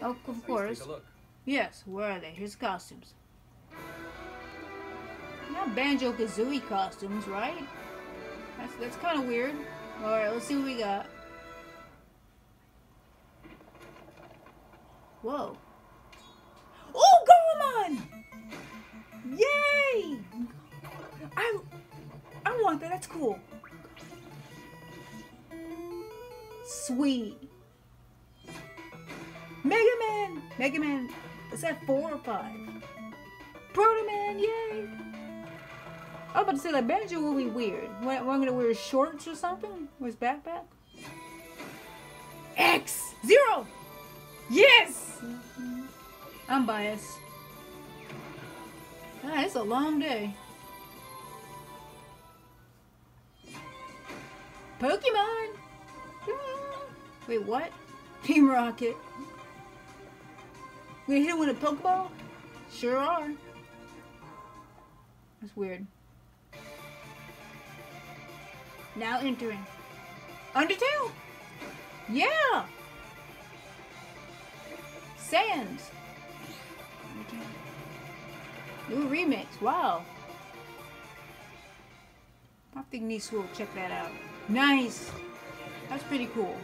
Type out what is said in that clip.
well. Oh, of course. take a look. Yes, where are they? Here's costumes. Not Banjo Kazooie costumes, right? That's that's kind of weird. All right, let's see what we got. Whoa! Oh, Goemon! Yay! I I want that. That's cool. Sweet. Mega Man! Mega Man, is that four or five? Proto Man, yay! I was about to say, like, Banjo will be weird. What, am I gonna wear shorts or something? With backpack? X! Zero! Yes! I'm biased. Ah, it's a long day. Pokemon! Ah. Wait, what? Team Rocket. We hit with a Pokeball? Sure are. That's weird. Now entering. Undertale! Yeah! Sans! New remix, wow. I think Nice will check that out. Nice! That's pretty cool.